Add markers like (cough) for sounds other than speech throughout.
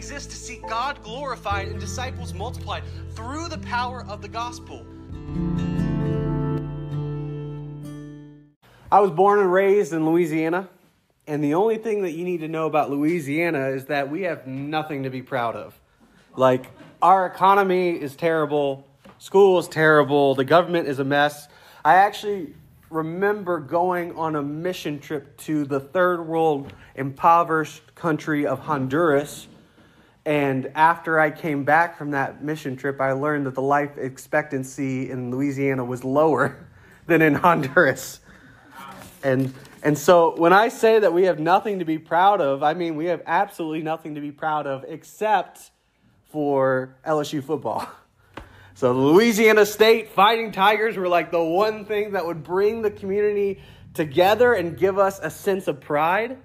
exist to see God glorified and disciples multiplied through the power of the gospel. I was born and raised in Louisiana, and the only thing that you need to know about Louisiana is that we have nothing to be proud of. Like, our economy is terrible, school is terrible, the government is a mess. I actually remember going on a mission trip to the third world impoverished country of Honduras. And after I came back from that mission trip, I learned that the life expectancy in Louisiana was lower (laughs) than in Honduras. And, and so when I say that we have nothing to be proud of, I mean we have absolutely nothing to be proud of except for LSU football. (laughs) So Louisiana State Fighting Tigers were like the one thing that would bring the community together and give us a sense of pride.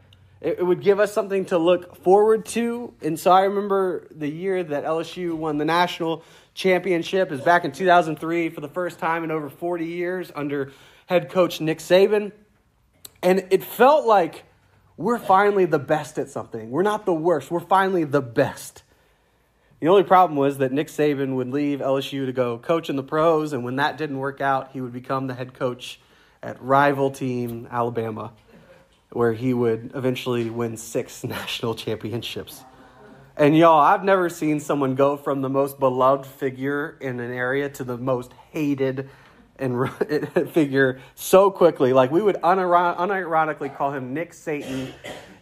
It, would give us something to look forward to. And so I remember the year that LSU won the national championship is back in 2003 for the first time in over 40 years under head coach Nick Saban. And it felt like we're finally the best at something. We're not the worst. We're finally the best. The only problem was that Nick Saban would leave LSU to go coach in the pros, and when that didn't work out, he would become the head coach at rival team Alabama, where he would eventually win six (laughs) national championships. And y'all, I've never seen someone go from the most beloved figure in an area to the most hated and (laughs) figure so quickly. Like we would unironically call him Nick Satan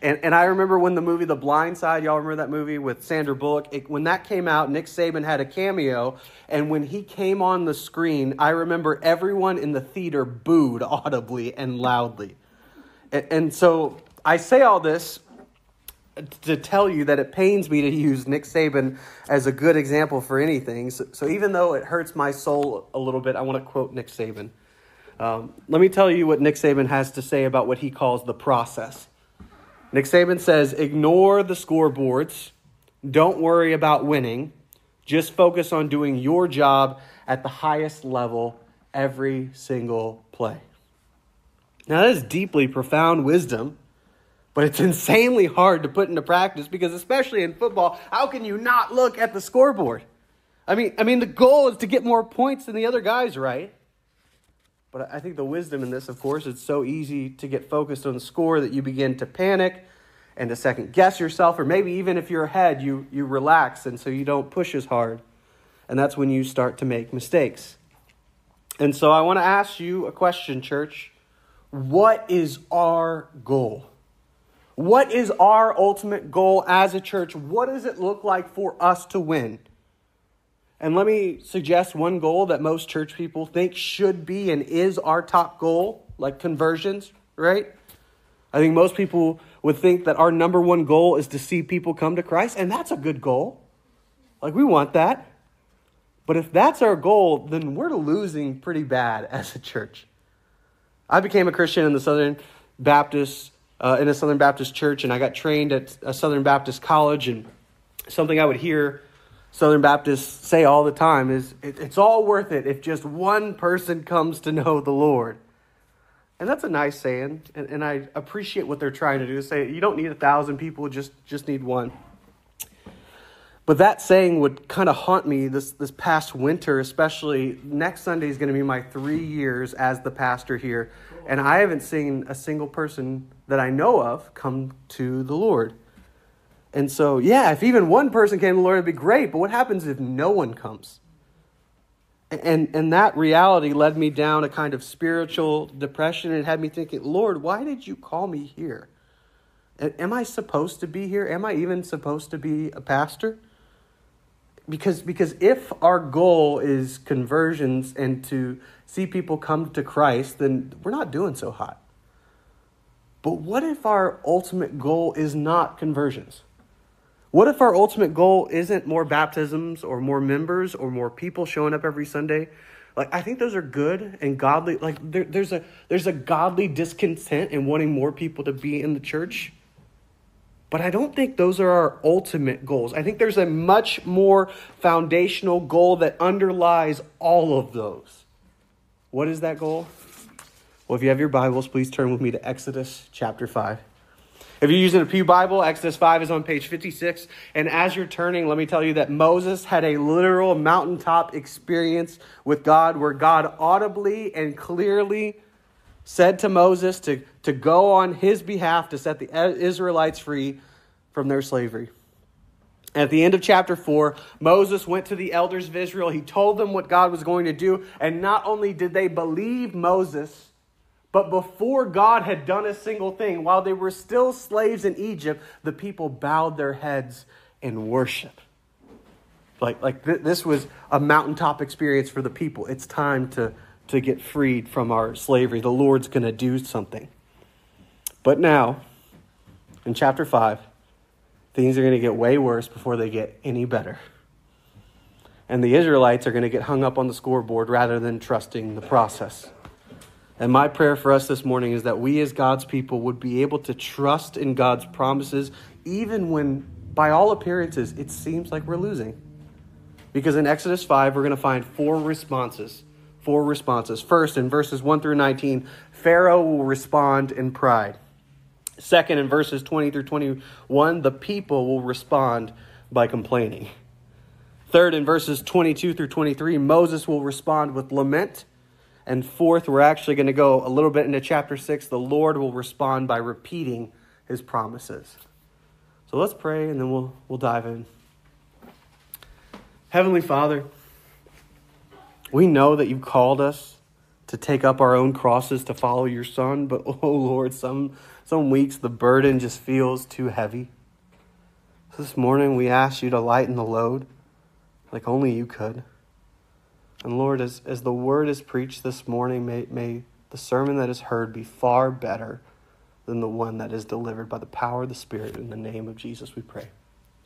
and, and I remember when the movie The Blind Side, y'all remember that movie with Sandra Bullock? It, when that came out, Nick Saban had a cameo. And when he came on the screen, I remember everyone in the theater booed audibly and loudly. And, so I say all this to tell you that it pains me to use Nick Saban as a good example for anything. So, so even though it hurts my soul a little bit, I want to quote Nick Saban. Um, let me tell you what Nick Saban has to say about what he calls the process. Nick Saban says ignore the scoreboards. Don't worry about winning. Just focus on doing your job at the highest level every single play. Now, that is deeply profound wisdom, but it's (laughs) insanely hard to put into practice because, especially in football, how can you not look at the scoreboard? I mean, I mean, the goal is to get more points than the other guys, right? But I think the wisdom in this, of course, it's so easy to get focused on the score that you begin to panic and to second guess yourself, or maybe even if you're ahead, you, you relax and so you don't push as hard. And that's when you start to make mistakes. And so I want to ask you a question, church. What is our goal? What is our ultimate goal as a church? What does it look like for us to win? And let me suggest one goal that most church people think should be and is our top goal, like conversions, right? I think most people would think that our number one goal is to see people come to Christ, and that's a good goal. Like, we want that. But if that's our goal, then we're losing pretty bad as a church. I became a Christian in the Southern Baptist, uh, in a Southern Baptist church, and I got trained at a Southern Baptist college, and something I would hear Southern Baptists say all the time is it, it's all worth it if just one person comes to know the Lord. And that's a nice saying, and, and I appreciate what they're trying to do. Say you don't need a thousand people, just just need one. But that saying would kind of haunt me this, this past winter, especially. Next Sunday is going to be my three years as the pastor here. And I haven't seen a single person that I know of come to the Lord. And so, yeah, if even one person came to the Lord, it'd be great. But what happens if no one comes? And, and that reality led me down a kind of spiritual depression and had me thinking, Lord, why did you call me here? Am I supposed to be here? Am I even supposed to be a pastor? Because, because if our goal is conversions and to see people come to Christ, then we're not doing so hot. But what if our ultimate goal is not conversions? What if our ultimate goal isn't more baptisms or more members or more people showing up every Sunday? Like I think those are good and godly. Like there, there's a there's a godly discontent in wanting more people to be in the church. But I don't think those are our ultimate goals. I think there's a much more foundational goal that underlies all of those. What is that goal? Well, if you have your Bibles, please turn with me to Exodus chapter 5. If you're using a Pew Bible, Exodus 5 is on page 56. And as you're turning, let me tell you that Moses had a literal mountaintop experience with God where God audibly and clearly said to Moses to, to go on his behalf to set the Israelites free from their slavery. At the end of chapter 4, Moses went to the elders of Israel. He told them what God was going to do. And not only did they believe Moses, but before God had done a single thing, while they were still slaves in Egypt, the people bowed their heads in worship. Like, like th- this was a mountaintop experience for the people. It's time to, to get freed from our slavery. The Lord's going to do something. But now, in chapter 5, things are going to get way worse before they get any better. And the Israelites are going to get hung up on the scoreboard rather than trusting the process. And my prayer for us this morning is that we, as God's people, would be able to trust in God's promises, even when, by all appearances, it seems like we're losing. Because in Exodus 5, we're going to find four responses. Four responses. First, in verses 1 through 19, Pharaoh will respond in pride. Second, in verses 20 through 21, the people will respond by complaining. Third, in verses 22 through 23, Moses will respond with lament and fourth, we're actually going to go a little bit into chapter 6. The Lord will respond by repeating his promises. So let's pray and then we'll, we'll dive in. Heavenly Father, we know that you called us to take up our own crosses to follow your Son, but (laughs) oh Lord, some, some weeks the burden just feels too heavy. So this morning we ask you to lighten the load like only you could. And Lord, as, as the word is preached this morning, may, may the sermon that is heard be far better than the one that is delivered by the power of the Spirit. In the name of Jesus, we pray.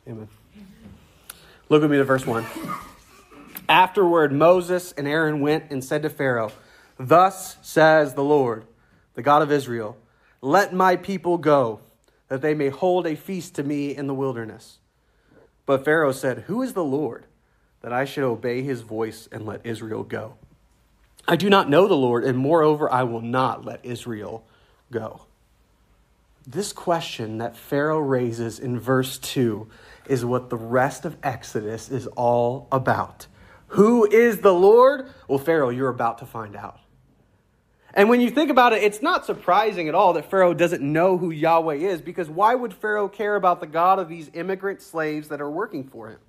Amen. Look with me to verse 1. Afterward, Moses and Aaron went and said to Pharaoh, Thus says the Lord, the God of Israel, Let my people go, that they may hold a feast to me in the wilderness. But Pharaoh said, Who is the Lord? that I should obey his voice and let Israel go. I do not know the Lord, and moreover, I will not let Israel go. This question that Pharaoh raises in verse 2 is what the rest of Exodus is all about. Who is the Lord? Well, Pharaoh, you're about to find out. And when you think about it, it's not surprising at all that Pharaoh doesn't know who Yahweh is, because why would Pharaoh care about the God of these immigrant slaves that are working for him?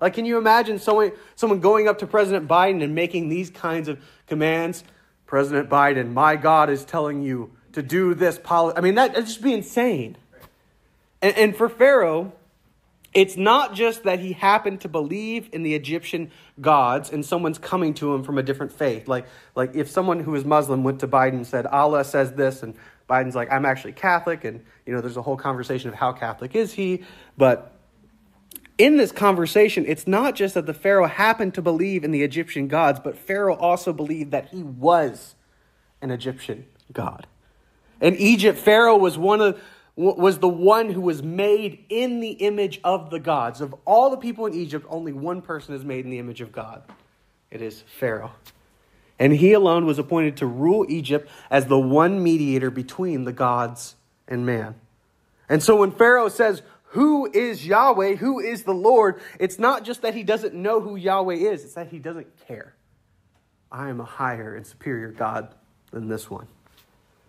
Like, can you imagine someone, someone going up to President Biden and making these kinds of commands? President Biden, my God is telling you to do this policy. I mean, that, that'd just be insane. And, and for Pharaoh, it's not just that he happened to believe in the Egyptian gods and someone's coming to him from a different faith. Like, like if someone who is Muslim went to Biden and said, Allah says this, and Biden's like, I'm actually Catholic, and you know, there's a whole conversation of how Catholic is he, but in this conversation, it's not just that the Pharaoh happened to believe in the Egyptian gods, but Pharaoh also believed that he was an Egyptian god. In Egypt, Pharaoh was one of was the one who was made in the image of the gods. Of all the people in Egypt, only one person is made in the image of God. It is Pharaoh. And he alone was appointed to rule Egypt as the one mediator between the gods and man. And so when Pharaoh says, who is Yahweh, who is the Lord, it's not just that he doesn't know who Yahweh is, it's that he doesn't care. I am a higher and superior God than this one.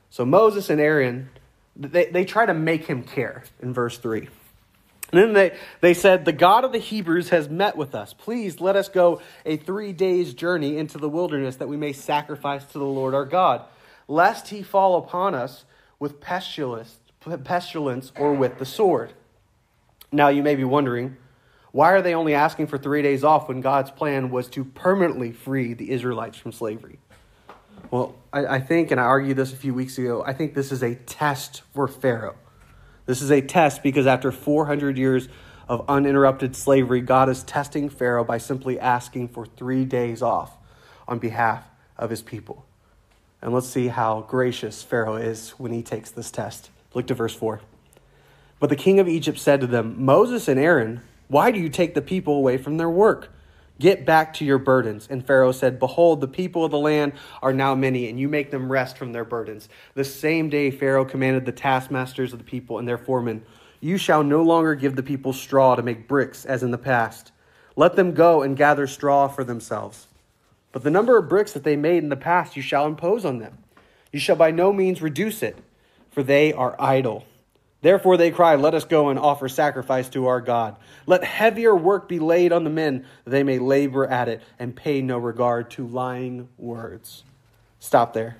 So Moses and Aaron, they, they try to make him care in verse 3. And then they, they said, The God of the Hebrews has met with us. Please let us go a three days journey into the wilderness that we may sacrifice to the Lord our God, lest he fall upon us with pestilence, pestilence or with the sword. Now, you may be wondering, why are they only asking for three days off when God's plan was to permanently free the Israelites from slavery? Well, I, I, think, and I argued this a few weeks ago, I think this is a test for Pharaoh. This is a test because after 400 years of uninterrupted slavery, God is testing Pharaoh by simply asking for three days off on behalf of his people. And let's see how gracious Pharaoh is when he takes this test. Look to verse 4. But the king of Egypt said to them, Moses and Aaron, why do you take the people away from their work? Get back to your burdens. And Pharaoh said, Behold, the people of the land are now many, and you make them rest from their burdens. The same day Pharaoh commanded the taskmasters of the people and their foremen, You shall no longer give the people straw to make bricks, as in the past. Let them go and gather straw for themselves. But the number of bricks that they made in the past you shall impose on them. You shall by no means reduce it, for they are idle. Therefore they cry, Let us go and offer sacrifice to our God. Let heavier work be laid on the men, that they may labor at it and pay no regard to lying words. Stop there.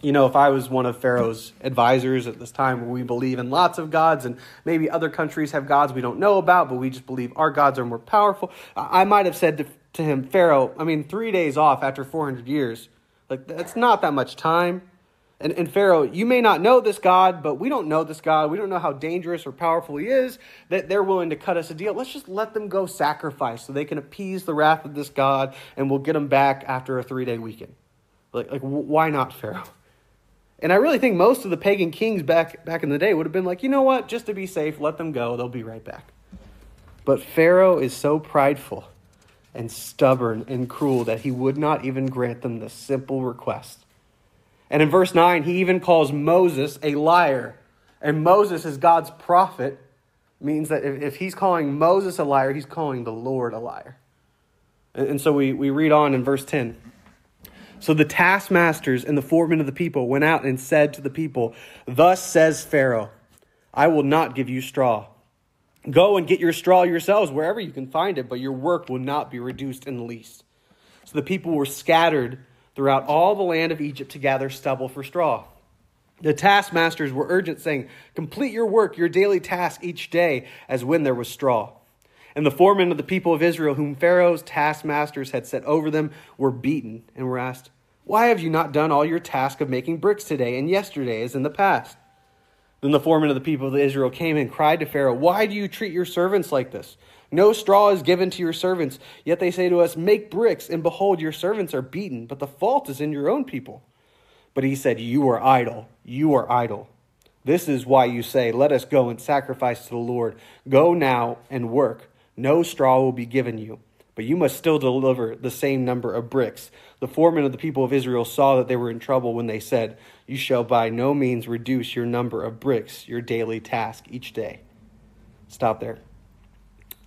You know, if I was one of Pharaoh's advisors at this time where we believe in lots of gods and maybe other countries have gods we don't know about, but we just believe our gods are more powerful, I might have said to, to him, Pharaoh, I mean, three days off after 400 years, like, that's not that much time. And, and Pharaoh, you may not know this God, but we don't know this God. We don't know how dangerous or powerful he is that they're willing to cut us a deal. Let's just let them go sacrifice so they can appease the wrath of this God and we'll get them back after a three day weekend. Like, like why not, Pharaoh? And I really think most of the pagan kings back, back in the day would have been like, you know what, just to be safe, let them go. They'll be right back. But Pharaoh is so prideful and stubborn and cruel that he would not even grant them the simple request and in verse 9, he even calls Moses a liar. And Moses is God's prophet, means that if, if he's calling Moses a liar, he's calling the Lord a liar. And, and so we, we read on in verse 10. So the taskmasters and the foremen of the people went out and said to the people, Thus says Pharaoh, I will not give you straw. Go and get your straw yourselves wherever you can find it, but your work will not be reduced in the least. So the people were scattered throughout all the land of Egypt to gather stubble for straw. The taskmasters were urgent, saying, Complete your work, your daily task each day, as when there was straw. And the foremen of the people of Israel, whom Pharaoh's taskmasters had set over them, were beaten and were asked, Why have you not done all your task of making bricks today and yesterday as in the past? Then the foreman of the people of Israel came and cried to Pharaoh, Why do you treat your servants like this? No straw is given to your servants. Yet they say to us, Make bricks, and behold, your servants are beaten, but the fault is in your own people. But he said, You are idle. You are idle. This is why you say, Let us go and sacrifice to the Lord. Go now and work. No straw will be given you, but you must still deliver the same number of bricks. The foremen of the people of Israel saw that they were in trouble when they said, You shall by no means reduce your number of bricks, your daily task each day. Stop there.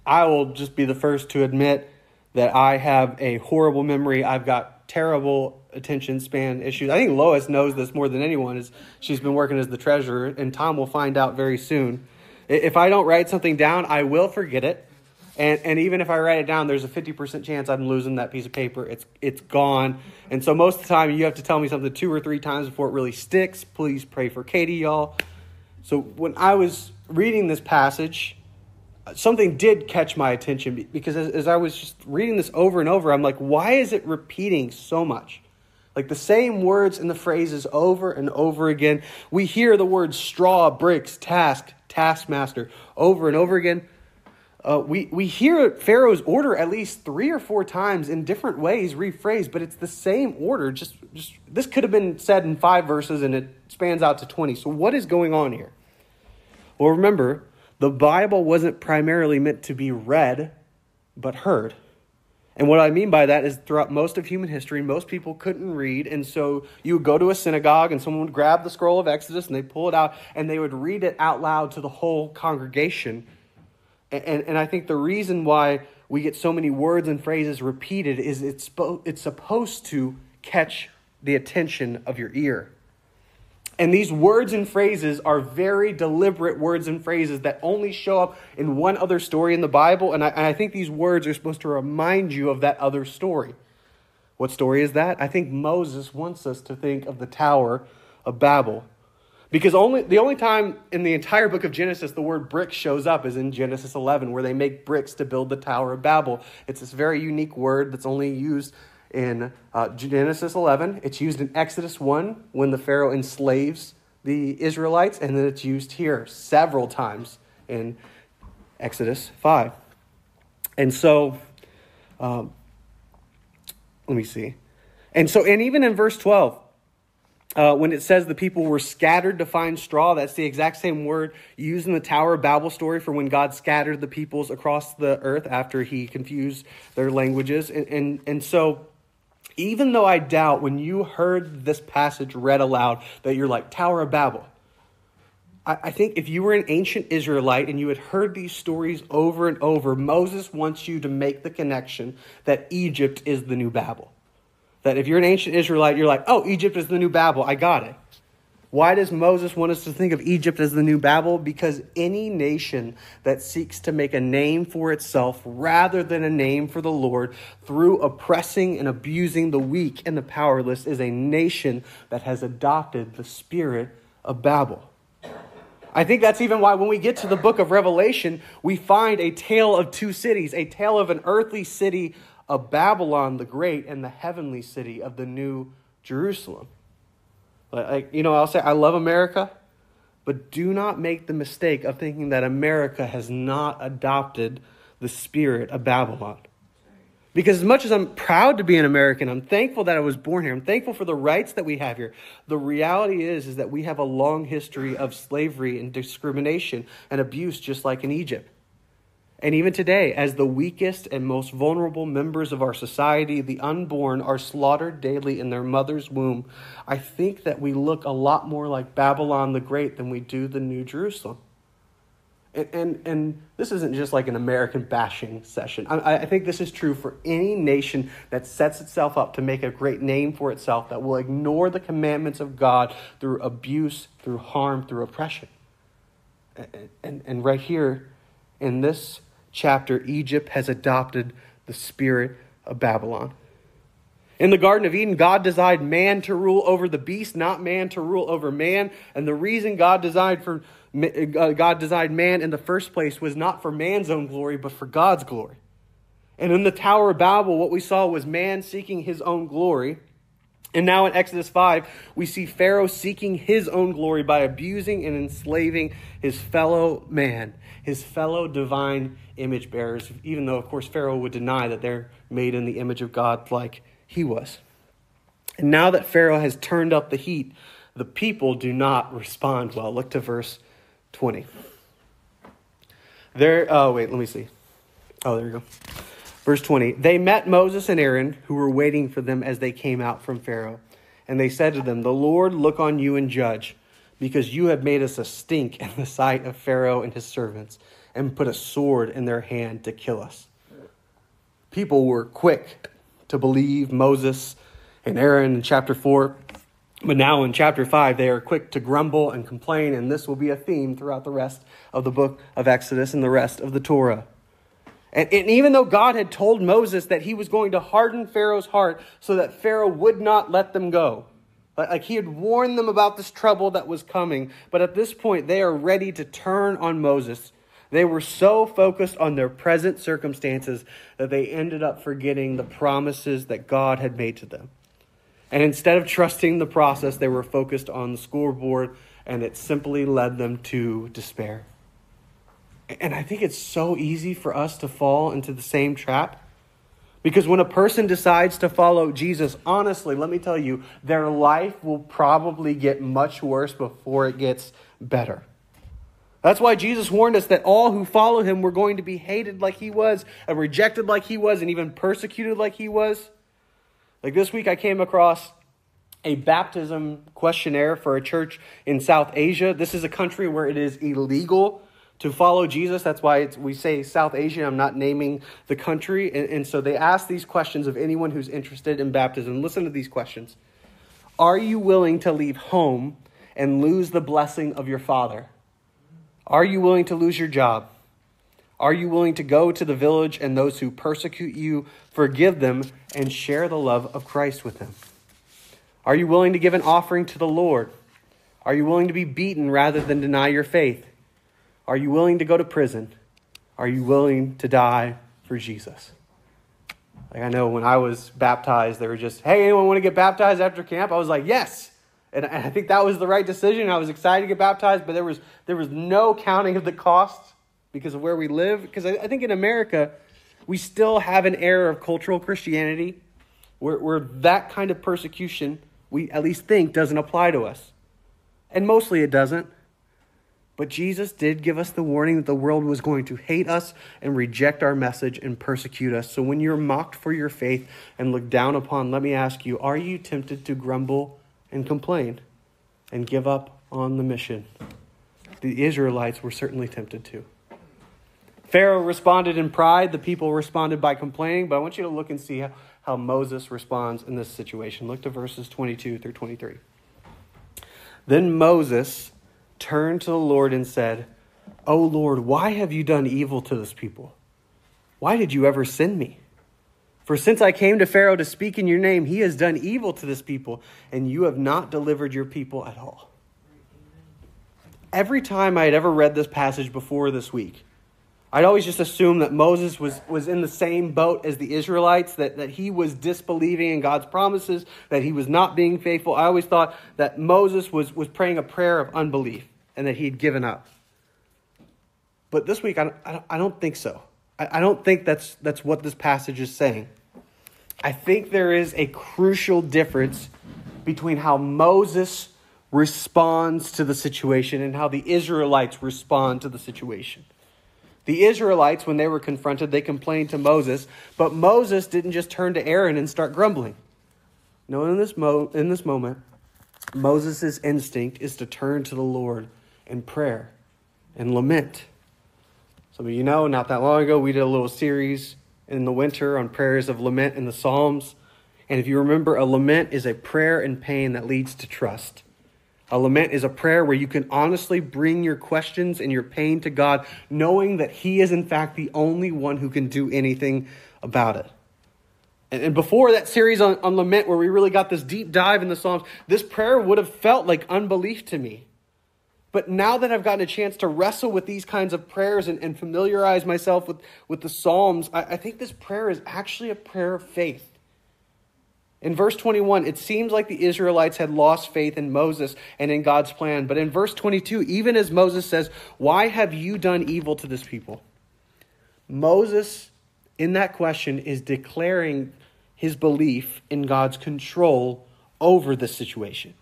I will just be the first to admit that I have a horrible memory. I've got terrible attention span issues. I think Lois knows this more than anyone is she's been working as the treasurer and Tom will find out very soon. If I don't write something down, I will forget it. And, and even if I write it down, there's a 50% chance I'm losing that piece of paper. It's, it's gone. And so most of the time, you have to tell me something two or three times before it really sticks. Please pray for Katie, y'all. So when I was reading this passage, something did catch my attention because as, as, I was just reading this over and over, I'm like, why is it repeating so much? Like the same words and the phrases over and over again. We hear the words straw, bricks, task, taskmaster over and over again. Uh, we, we hear Pharaoh's order at least three or four times in different ways rephrased, but it's the same order. Just, just this could have been said in five verses and it spans out to 20. So what is going on here? Well, remember, the Bible wasn't primarily meant to be read, but heard. And what I mean by that is throughout most of human history, most people couldn't read. And so you would go to a synagogue and someone would grab the scroll of Exodus and they'd pull it out and they would read it out loud to the whole congregation. And, and, and I think the reason why we get so many words and phrases repeated is it's, it's supposed to catch the attention of your ear. And these words and phrases are very deliberate words and phrases that only show up in one other story in the Bible. And I, and I, think these words are supposed to remind you of that other story. What story is that? I think Moses wants us to think of the Tower of Babel. Because only, the only time in the entire book of Genesis the word brick shows up is in Genesis 11, where they make bricks to build the Tower of Babel. It's this very unique word that's only used in uh, Genesis 11. It's used in Exodus 1 when the Pharaoh enslaves the Israelites, and then it's used here several times in Exodus 5. And so, um, let me see. And so, and even in verse 12, uh, when it says the people were scattered to find straw, that's the exact same word used in the Tower of Babel story for when God scattered the peoples across the earth after he confused their languages. And, and, and so, even though I doubt when you heard this passage read aloud that you're like, Tower of Babel, I, think if you were an ancient Israelite and you had heard these stories over and over, Moses wants you to make the connection that Egypt is the new Babel. That if you're an ancient Israelite, you're like, oh, Egypt is the new Babel. I got it. Why does Moses want us to think of Egypt as the new Babel? Because any nation that seeks to make a name for itself rather than a name for the Lord through oppressing and abusing the weak and the powerless is a nation that has adopted the spirit of Babel. I think that's even why when we get to the book of Revelation, we find a tale of two cities, a tale of an earthly city of Babylon the Great and the heavenly city of the New Jerusalem. Like, you know, I'll say, I love America, but do not make the mistake of thinking that America has not adopted the spirit of Babylon. Because as much as I'm proud to be an American, I'm thankful that I was born here. I'm thankful for the rights that we have here. The reality is is that we have a long history of slavery and discrimination and abuse just like in Egypt. And even today, as the weakest and most vulnerable members of our society, the unborn are slaughtered daily in their mother's womb. I think that we look a lot more like Babylon the Great than we do the New Jerusalem. And, and, and this isn't just like an American bashing session. I, I think this is true for any nation that sets itself up to make a great name for itself, that will ignore the commandments of God through abuse, through harm, through oppression. And, and, and right here in this chapter, Egypt has adopted the spirit of Babylon. In the Garden of Eden, God designed man to rule over the beast, not man to rule over man. And the reason God designed for uh, God designed man in the first place was not for man's own glory, but for God's glory. And in the Tower of Babel, what we saw was man seeking his own glory. And now in Exodus 5, we see Pharaoh seeking his own glory by abusing and enslaving his fellow man, his fellow divine image bearers, even though, of course, Pharaoh would deny that they're made in the image of God like he was. And now that Pharaoh has turned up the heat, the people do not respond well. Look to verse 20. There, oh, wait, let me see. Oh, there you go. Verse 20 They met Moses and Aaron, who were waiting for them as they came out from Pharaoh. And they said to them, The Lord look on you and judge, because you have made us a stink in the sight of Pharaoh and his servants, and put a sword in their hand to kill us. People were quick to believe Moses and Aaron in chapter 4. But now in chapter 5, they are quick to grumble and complain, and this will be a theme throughout the rest of the book of Exodus and the rest of the Torah. And, and, even though God had told Moses that he was going to harden Pharaoh's heart so that Pharaoh would not let them go, like, he had warned them about this trouble that was coming, but at this point they are ready to turn on Moses. They were so focused on their present circumstances that they ended up forgetting the promises that God had made to them. And instead of trusting the process, they were focused on the scoreboard, and it simply led them to despair. And I think it's so easy for us to fall into the same trap. Because when a person decides to follow Jesus, honestly, let me tell you, their life will probably get much worse before it gets better. That's why Jesus warned us that all who follow him were going to be hated like he was, and rejected like he was, and even persecuted like he was. Like this week, I came across a baptism questionnaire for a church in South Asia. This is a country where it is illegal to follow Jesus. That's why we say South Asia. I'm not naming the country. And, and so they ask these questions of anyone who's interested in baptism. Listen to these questions Are you willing to leave home and lose the blessing of your father? Are you willing to lose your job? Are you willing to go to the village and those who persecute you, forgive them, and share the love of Christ with them? Are you willing to give an offering to the Lord? Are you willing to be beaten rather than deny your faith? Are you willing to go to prison? Are you willing to die for Jesus? Like I know when I was baptized, they were just, hey, anyone want to get baptized after camp? I was like, yes. And I think that was the right decision. I was excited to get baptized, but there was there was no counting of the cost because of where we live. Because I, I think in America, we still have an air of cultural Christianity where, where that kind of persecution we at least think doesn't apply to us. And mostly it doesn't. But Jesus did give us the warning that the world was going to hate us and reject our message and persecute us. So when you're mocked for your faith and looked down upon, let me ask you are you tempted to grumble and complain and give up on the mission? The Israelites were certainly tempted to. Pharaoh responded in pride, the people responded by complaining, but I want you to look and see how, how Moses responds in this situation. Look to verses 22 through 23. Then Moses turned to the Lord and said, O Lord, why have you done evil to this people? Why did you ever send me? For since I came to Pharaoh to speak in your name, he has done evil to this people, and you have not delivered your people at all. Every time I had ever read this passage before this week, I'd always just assumed that Moses was, was in the same boat as the Israelites, that, that he was disbelieving in God's promises, that he was not being faithful. I always thought that Moses was, was praying a prayer of unbelief and that he'd given up. But this week, I don't, I don't, I don't think so. I, I don't think that's, that's what this passage is saying. I think there is a crucial difference between how Moses responds to the situation and how the Israelites respond to the situation. The Israelites, when they were confronted, they complained to Moses, but Moses didn't just turn to Aaron and start grumbling. No, in this, mo- in this moment, Moses' instinct is to turn to the Lord in prayer and lament. Some of you know, not that long ago, we did a little series in the winter on prayers of lament in the Psalms. And if you remember, a lament is a prayer in pain that leads to trust. A lament is a prayer where you can honestly bring your questions and your pain to God, knowing that He is, in fact, the only one who can do anything about it. And, and before that series on, on lament, where we really got this deep dive in the Psalms, this prayer would have felt like unbelief to me. But now that I've gotten a chance to wrestle with these kinds of prayers and, and familiarize myself with, with the Psalms, I, I think this prayer is actually a prayer of faith. In verse 21, it seems like the Israelites had lost faith in Moses and in God's plan. But in verse 22, even as Moses says, Why have you done evil to this people? Moses, in that question, is declaring his belief in God's control over the situation.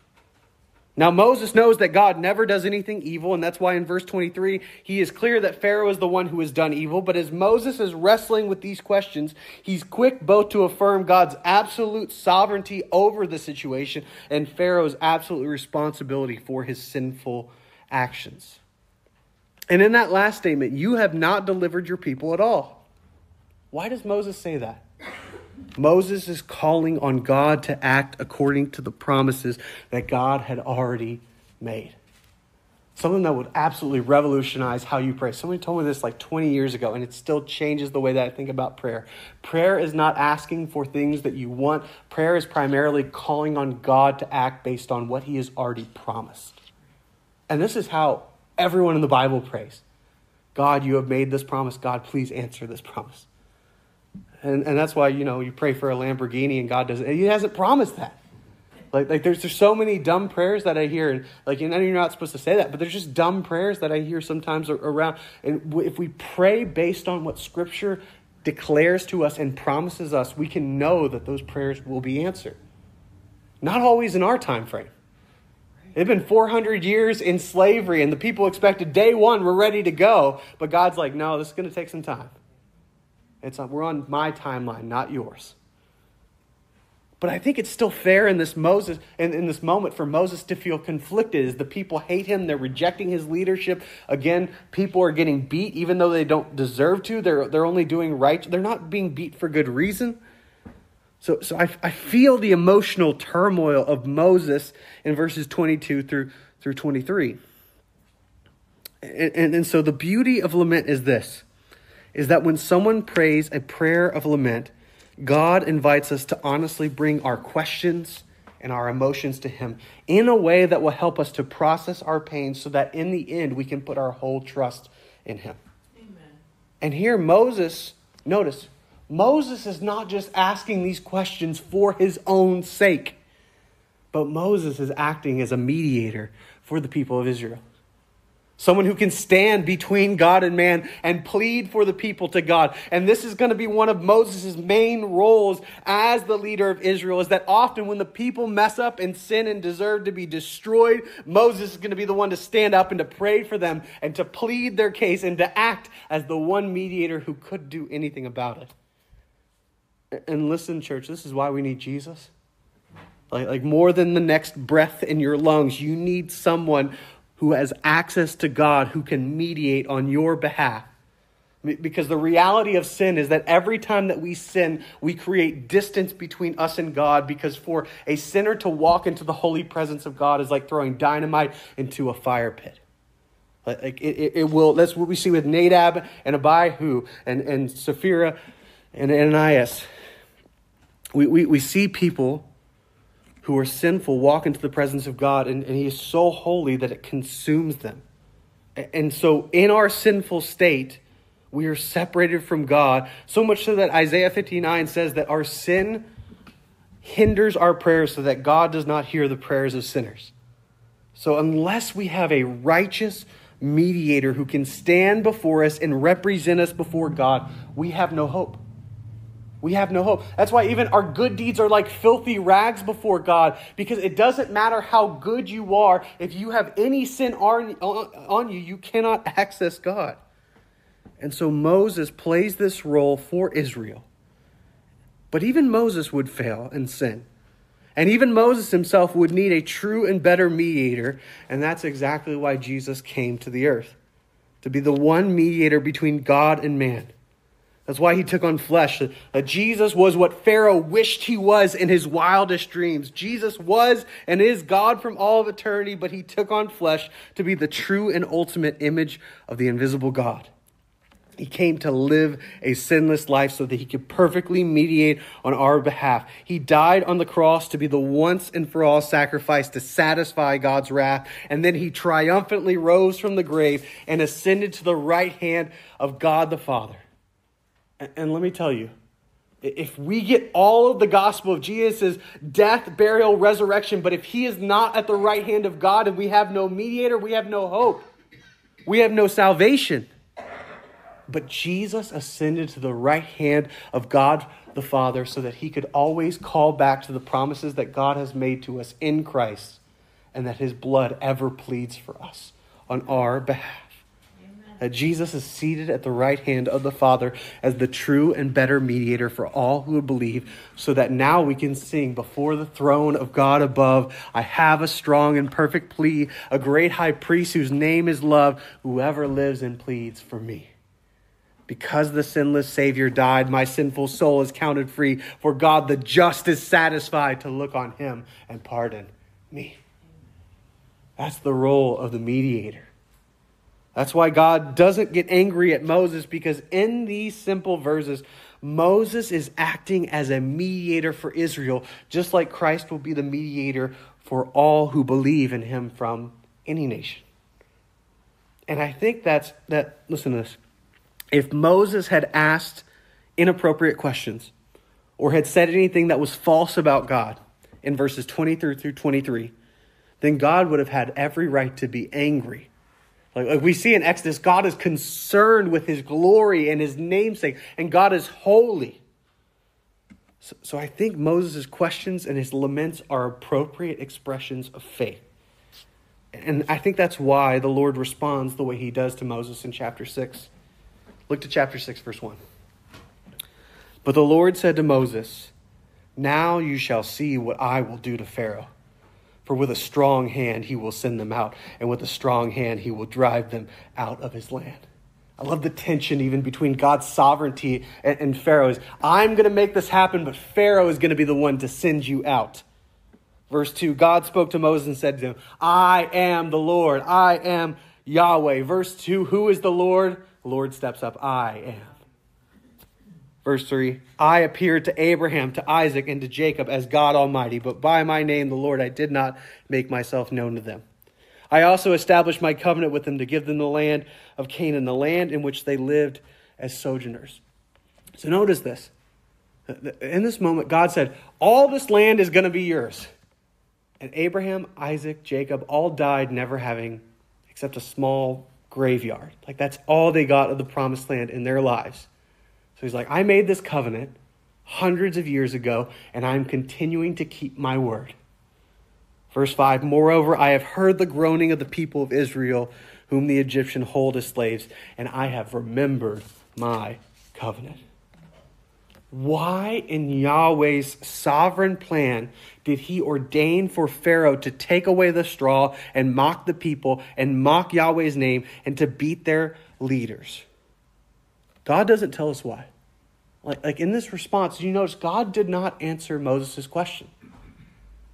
Now, Moses knows that God never does anything evil, and that's why in verse 23, he is clear that Pharaoh is the one who has done evil. But as Moses is wrestling with these questions, he's quick both to affirm God's absolute sovereignty over the situation and Pharaoh's absolute responsibility for his sinful actions. And in that last statement, you have not delivered your people at all. Why does Moses say that? Moses is calling on God to act according to the promises that God had already made. Something that would absolutely revolutionize how you pray. Somebody told me this like 20 years ago, and it still changes the way that I think about prayer. Prayer is not asking for things that you want, prayer is primarily calling on God to act based on what He has already promised. And this is how everyone in the Bible prays God, you have made this promise. God, please answer this promise. And, and that's why, you know, you pray for a Lamborghini and God doesn't, He hasn't promised that. Like, like there's, there's so many dumb prayers that I hear. And like, you know, you're not supposed to say that, but there's just dumb prayers that I hear sometimes around. And if we pray based on what Scripture declares to us and promises us, we can know that those prayers will be answered. Not always in our time frame. They've been 400 years in slavery, and the people expected day one, we're ready to go. But God's like, no, this is going to take some time. It's on, we're on my timeline, not yours. But I think it's still fair in this Moses in, in this moment for Moses to feel conflicted as the people hate him, they're rejecting his leadership. Again, people are getting beat even though they don't deserve to. They're they're only doing right. They're not being beat for good reason. So, so I, I feel the emotional turmoil of Moses in verses 22 through, through 23. And, and, and so the beauty of lament is this is that when someone prays a prayer of lament, God invites us to honestly bring our questions and our emotions to Him in a way that will help us to process our pain so that in the end we can put our whole trust in Him. Amen. And here, Moses, notice, Moses is not just asking these questions for his own sake, but Moses is acting as a mediator for the people of Israel. Someone who can stand between God and man and plead for the people to God. And this is going to be one of Moses' main roles as the leader of Israel is that often when the people mess up and sin and deserve to be destroyed, Moses is going to be the one to stand up and to pray for them and to plead their case and to act as the one mediator who could do anything about it. And listen, church, this is why we need Jesus. Like, like more than the next breath in your lungs, you need someone who has access to God who can mediate on your behalf. Because the reality of sin is that every time that we sin, we create distance between us and God. Because for a sinner to walk into the holy presence of God is like throwing dynamite into a fire pit. Like it, it, will. That's what we see with Nadab and Abihu and and Sapphira and Ananias. We, we, we see people who are sinful walk into the presence of God, and, and He is so holy that it consumes them. And so, in our sinful state, we are separated from God, so much so that Isaiah 59 says that our sin hinders our prayers so that God does not hear the prayers of sinners. So, unless we have a righteous mediator who can stand before us and represent us before God, we have no hope. We have no hope. That's why even our good deeds are like filthy rags before God because it doesn't matter how good you are. If you have any sin on, you, you cannot access God. And so Moses plays this role for Israel. But even Moses would fail and sin. And even Moses himself would need a true and better mediator. And that's exactly why Jesus came to the earth to be the one mediator between God and man. That's why he took on flesh. That Jesus was what Pharaoh wished he was in his wildest dreams. Jesus was and is God from all of eternity, but he took on flesh to be the true and ultimate image of the invisible God. He came to live a sinless life so that he could perfectly mediate on our behalf. He died on the cross to be the once and for all sacrifice to satisfy God's wrath. And then he triumphantly rose from the grave and ascended to the right hand of God the Father. And let me tell you, if we get all of the gospel of Jesus' death, burial, resurrection, but if he is not at the right hand of God and we have no mediator, we have no hope. We have no salvation. But Jesus ascended to the right hand of God the Father so that he could always call back to the promises that God has made to us in Christ and that his blood ever pleads for us on our behalf that Jesus is seated at the right hand of the Father as the true and better mediator for all who would believe, so that now we can sing before the throne of God above I have a strong and perfect plea, a great high priest whose name is love, whoever lives and pleads for me. Because the sinless Savior died, my sinful soul is counted free, for God the just is satisfied to look on him and pardon me. That's the role of the mediator. That's why God doesn't get angry at Moses because in these simple verses, Moses is acting as a mediator for Israel, just like Christ will be the mediator for all who believe in him from any nation. And I think that's that, listen to this. If Moses had asked inappropriate questions or had said anything that was false about God in verses 23 through 23, then God would have had every right to be angry like, like we see in Exodus, God is concerned with his glory and his namesake, and God is holy. So, so I think Moses' questions and his laments are appropriate expressions of faith. And I think that's why the Lord responds the way he does to Moses in chapter 6. Look to chapter 6, verse 1. But the Lord said to Moses, Now you shall see what I will do to Pharaoh for with a strong hand he will send them out, and with a strong hand he will drive them out of his land. I love the tension even between God's sovereignty and, and Pharaoh's. I'm going to make this happen, but Pharaoh is going to be the one to send you out. Verse 2 God spoke to Moses and said to him, I am the Lord. I am Yahweh. Verse 2 Who is the Lord? Lord steps up, I am. Verse 3 I appeared to Abraham, to Isaac, and to Jacob as God Almighty, but by my name, the Lord, I did not make myself known to them. I also established my covenant with them to give them the land of Canaan, the land in which they lived as sojourners. So notice this. In this moment, God said, All this land is going to be yours. And Abraham, Isaac, Jacob all died, never having except a small graveyard. Like that's all they got of the promised land in their lives. So he's like, I made this covenant hundreds of years ago, and I'm continuing to keep my word. Verse 5 Moreover, I have heard the groaning of the people of Israel, whom the Egyptian hold as slaves, and I have remembered my covenant. Why, in Yahweh's sovereign plan, did he ordain for Pharaoh to take away the straw and mock the people and mock Yahweh's name and to beat their leaders? God doesn't tell us why. Like, like in this response, you notice God did not answer Moses' question.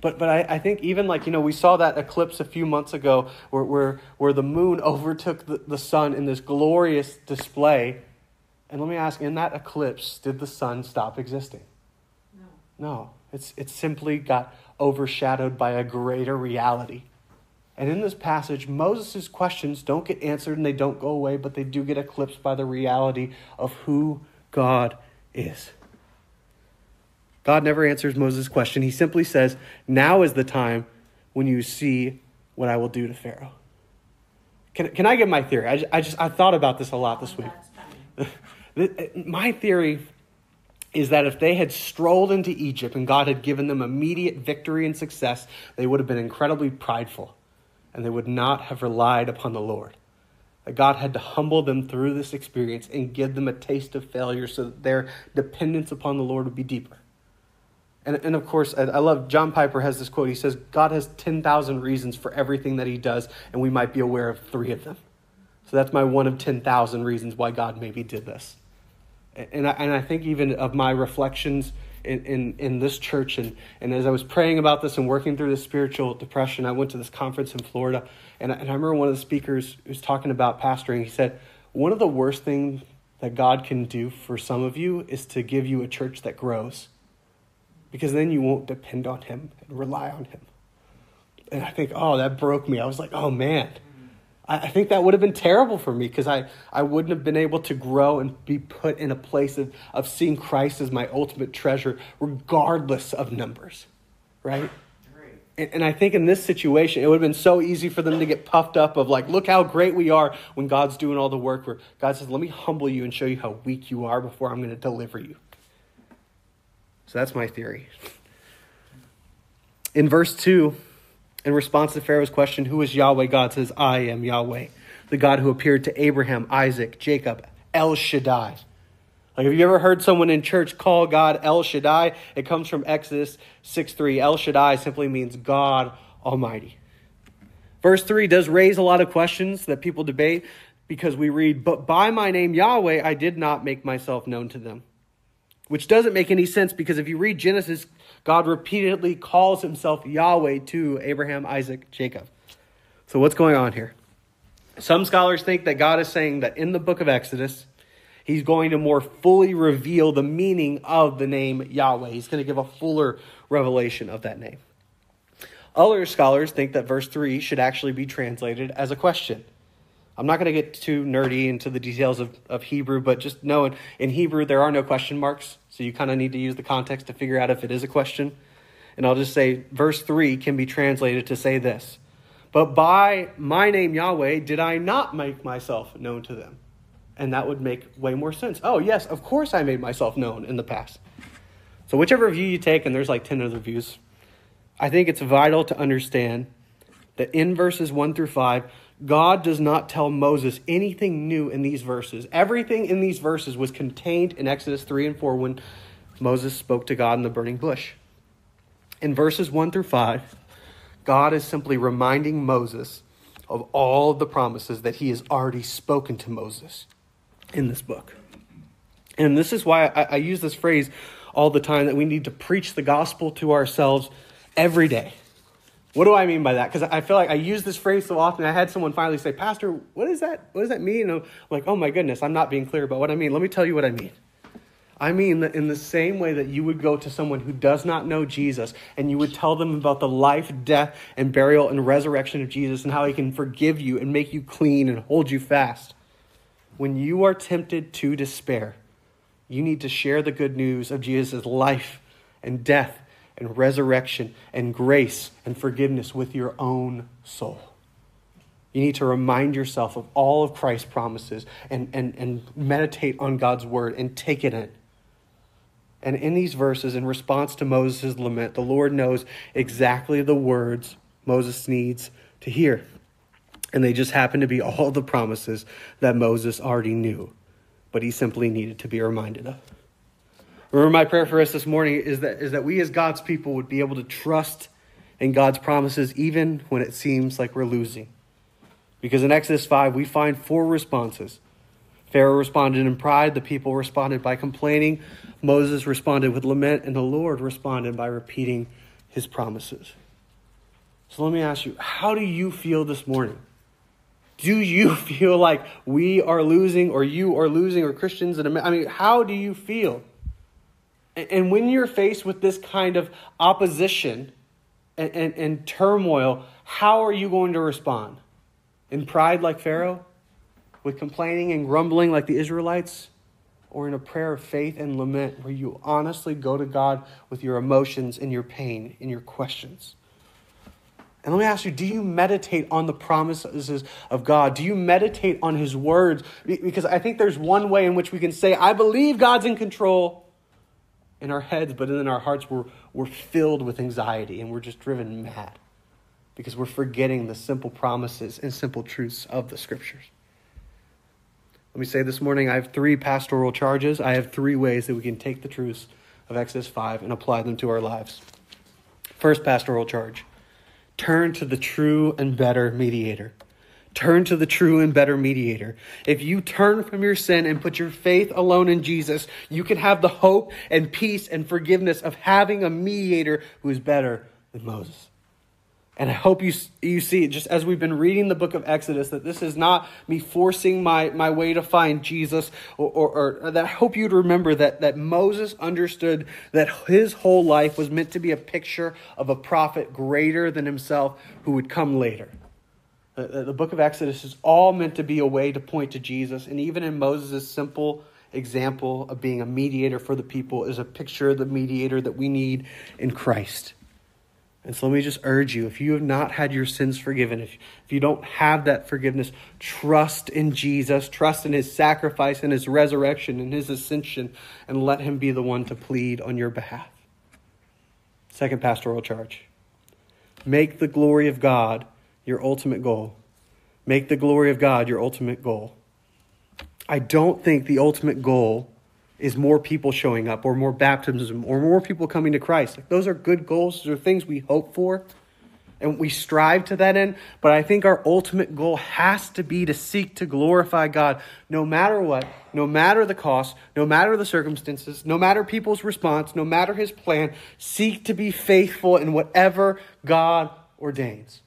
But, but I, I think even like, you know, we saw that eclipse a few months ago where, where, where the moon (laughs) overtook the, the sun in this glorious display. And let me ask, in that eclipse, did the sun stop existing? No. No. It's, it simply got overshadowed by a greater reality. And in this passage, Moses' questions don't get answered and they don't go away, but they do get eclipsed by the reality of who God is. God never answers Moses' question. He simply says, Now is the time when you see what I will do to Pharaoh. Can, can I give my theory? I just, I just I thought about this a lot this week. (laughs) my theory is that if they had strolled into Egypt and God had given them immediate victory and success, they would have been incredibly prideful and they would not have relied upon the Lord. That God had to humble them through this experience and give them a taste of failure so that their dependence upon the Lord would be deeper. And, and of course, I, love John Piper has this quote. He says, God has 10,000 reasons for everything that he does, and we might be aware of three of them. So that's my one of 10,000 reasons why God maybe did this. And I, and I think even of my reflections in, in, in this church, and, and as I was praying about this and working through this spiritual depression, I went to this conference in Florida, and I, and I remember one of the speakers was talking about pastoring. He said, One of the worst things that God can do for some of you is to give you a church that grows, because then you won't depend on Him and rely on Him. And I think, oh, that broke me. I was like, oh man. I think that would have been terrible for me because I, I wouldn't have been able to grow and be put in a place of, of seeing Christ as my ultimate treasure, regardless of numbers, right? And, and I think in this situation, it would have been so easy for them to get puffed up of like, look how great we are when God's doing all the work. Where God says, let me humble you and show you how weak you are before I'm going to deliver you. So that's my theory. In verse 2, in response to Pharaoh's question, Who is Yahweh? God says, I am Yahweh, the God who appeared to Abraham, Isaac, Jacob, El Shaddai. Like, have you ever heard someone in church call God El Shaddai? It comes from Exodus 6 3. El Shaddai simply means God Almighty. Verse 3 does raise a lot of questions that people debate because we read, But by my name Yahweh I did not make myself known to them. Which doesn't make any sense because if you read Genesis God repeatedly calls himself Yahweh to Abraham, Isaac, Jacob. So, what's going on here? Some scholars think that God is saying that in the book of Exodus, he's going to more fully reveal the meaning of the name Yahweh. He's going to give a fuller revelation of that name. Other scholars think that verse 3 should actually be translated as a question. I'm not going to get too nerdy into the details of, of Hebrew, but just know in, in Hebrew there are no question marks. So you kind of need to use the context to figure out if it is a question. And I'll just say, verse 3 can be translated to say this But by my name Yahweh did I not make myself known to them. And that would make way more sense. Oh, yes, of course I made myself known in the past. So, whichever view you take, and there's like 10 other views, I think it's vital to understand that in verses 1 through 5, God does not tell Moses anything new in these verses. Everything in these verses was contained in Exodus 3 and 4 when Moses spoke to God in the burning bush. In verses 1 through 5, God is simply reminding Moses of all the promises that he has already spoken to Moses in this book. And this is why I, I use this phrase all the time that we need to preach the gospel to ourselves every day. What do I mean by that? Because I feel like I use this phrase so often. I had someone finally say, Pastor, what is that? What does that mean? And I'm like, oh my goodness, I'm not being clear about what I mean. Let me tell you what I mean. I mean that in the same way that you would go to someone who does not know Jesus and you would tell them about the life, death, and burial and resurrection of Jesus and how he can forgive you and make you clean and hold you fast. When you are tempted to despair, you need to share the good news of Jesus' life and death and resurrection and grace and forgiveness with your own soul. You need to remind yourself of all of Christ's promises and, and, and meditate on God's word and take it in. And in these verses, in response to Moses' lament, the Lord knows exactly the words Moses needs to hear. And they just happen to be all the promises that Moses already knew, but he simply needed to be reminded of. Remember, my prayer for us this morning is that, is that we as God's people would be able to trust in God's promises even when it seems like we're losing. Because in Exodus 5, we find four responses. Pharaoh responded in pride, the people responded by complaining, Moses responded with lament, and the Lord responded by repeating his promises. So let me ask you, how do you feel this morning? Do you feel like we are losing, or you are losing, or Christians? And I mean, how do you feel? And when you're faced with this kind of opposition and, and, and turmoil, how are you going to respond? In pride, like Pharaoh? With complaining and grumbling, like the Israelites? Or in a prayer of faith and lament where you honestly go to God with your emotions and your pain and your questions? And let me ask you do you meditate on the promises of God? Do you meditate on His words? Because I think there's one way in which we can say, I believe God's in control in our heads, but in our hearts, we're, we're filled with anxiety and we're just driven mad because we're forgetting the simple promises and simple truths of the scriptures. Let me say this morning I have three pastoral charges. I have three ways that we can take the truths of Exodus 5 and apply them to our lives. First pastoral charge turn to the true and better mediator. Turn to the true and better mediator. If you turn from your sin and put your faith alone in Jesus, you can have the hope and peace and forgiveness of having a mediator who is better than Moses. And I hope you, you see, just as we've been reading the book of Exodus, that this is not me forcing my, my way to find Jesus, or, or, or that I hope you'd remember that, that Moses understood that his whole life was meant to be a picture of a prophet greater than himself who would come later. The, the book of Exodus is all meant to be a way to point to Jesus, and even in Moses' simple example of being a mediator for the people is a picture of the mediator that we need in Christ. And so let me just urge you if you have not had your sins forgiven, if, if you don't have that forgiveness, trust in Jesus, trust in his sacrifice and his resurrection and his ascension, and let him be the one to plead on your behalf. Second pastoral charge make the glory of God your ultimate goal. Make the glory of God your ultimate goal. I don't think the ultimate goal is more people showing up or more baptism or more people coming to Christ. Like those are good goals, those are things we hope for and we strive to that end. But I think our ultimate goal has to be to seek to glorify God no matter what, no matter the cost, no matter the circumstances, no matter people's response, no matter his plan. Seek to be faithful in whatever God ordains.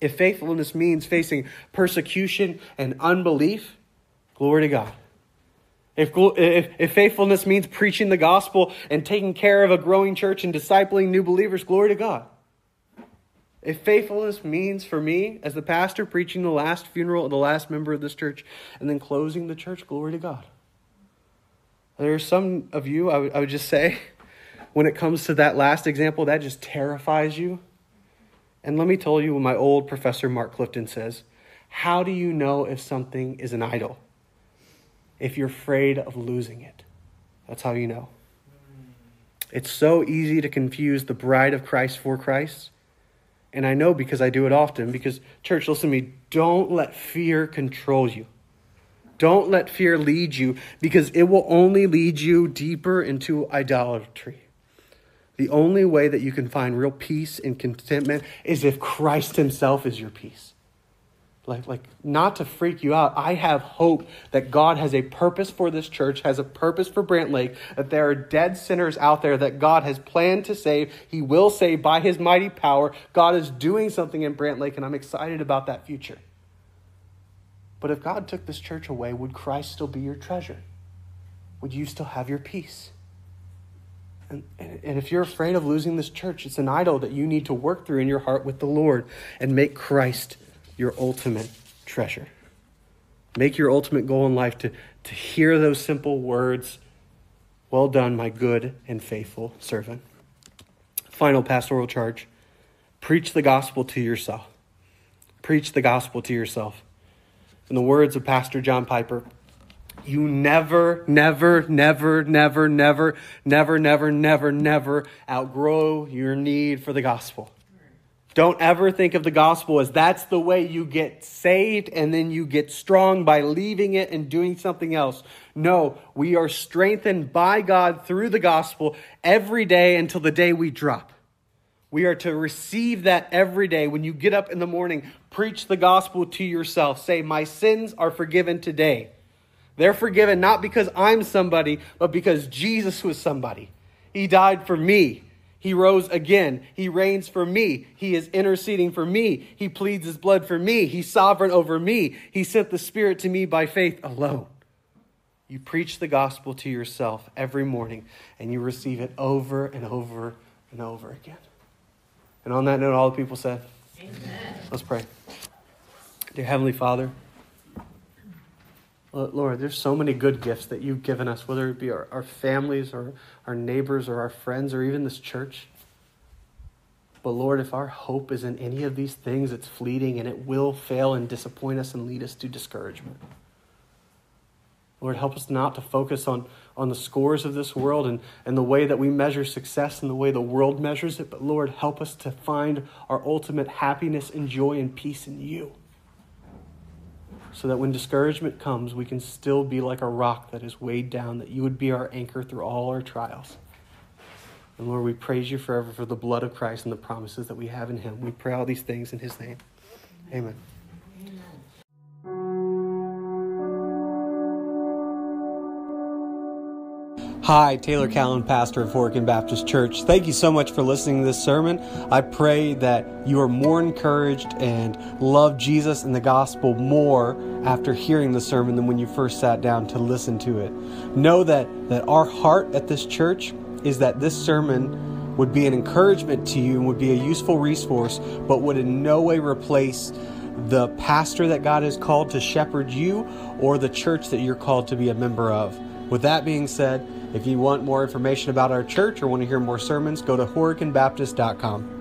If faithfulness means facing persecution and unbelief, glory to God. If, if, if, faithfulness means preaching the gospel and taking care of a growing church and discipling new believers, glory to God. If faithfulness means for me, as the pastor, preaching the last funeral of the last member of this church and then closing the church, glory to God. There are some of you, I would, I would just say, when it comes to that last example, that just terrifies you. And let me tell you what my old professor Mark Clifton says How do you know if something is an idol? if you're afraid of losing it. That's how you know. It's so easy to confuse the bride of Christ for Christ. And I know because I do it often. Because, church, listen to me. Don't let fear control you. Don't let fear lead you because it will only lead you deeper into idolatry. The only way that you can find real peace and contentment is if Christ Himself is your peace. Like, like not to freak you out i have hope that god has a purpose for this church has a purpose for brant lake that there are dead sinners out there that god has planned to save. He will save by his mighty power. God is doing something in brant lake and i'm excited about that future. But if god took this church away would christ still be your treasure? Would you still have your peace and, and if you're afraid of losing this church, it's an idol that you need to work through in your heart with the Lord and make Christ your ultimate treasure. Make your ultimate goal in life to, to hear those simple words Well done, my good and faithful servant. Final pastoral charge preach the gospel to yourself. preach the gospel to yourself. In the words of Pastor John Piper, you never, never, never, never, never, never, never, never, never outgrow your need for the gospel. Don't ever think of the gospel as that's the way you get saved and then you get strong by leaving it and doing something else. No, we are strengthened by God through the gospel every day until the day we drop. We are to receive that every day. When you get up in the morning, preach the gospel to yourself. Say, My sins are forgiven today. They're forgiven not because I'm somebody, but because Jesus was somebody. He died for me. He rose again. He reigns for me. He is interceding for me. He pleads his blood for me. He's sovereign over me. He sent the Spirit to me by faith alone. You preach the gospel to yourself every morning, and you receive it over and over and over again. And on that note, all the people said, Amen. Let's pray. Dear Heavenly Father, Lord, there's so many good gifts that you've given us, whether it be our, our families or our neighbors or our friends or even this church. But Lord, if our hope is in any of these things, it's fleeting and it will fail and disappoint us and lead us to discouragement. Lord, help us not to focus on, on the scores of this world and, and the way that we measure success and the way the world measures it, but Lord, help us to find our ultimate happiness and joy and peace in you so that when discouragement comes, we can still be like a rock that is weighed down, that you would be our anchor through all our trials. And Lord, we praise you forever for the blood of Christ and the promises that we have in him. We pray all these things in his name. Amen. Hi, Taylor Callen, pastor of Horicon Baptist Church. Thank you so much for listening to this sermon. I pray that you are more encouraged and love Jesus and the gospel more after hearing the sermon than when you first sat down to listen to it. Know that, that our heart at this church is that this sermon would be an encouragement to you and would be a useful resource, but would in no way replace the pastor that God has called to shepherd you or the church that you're called to be a member of. With that being said, if you want more information about our church or want to hear more sermons, go to horiconbaptist.com.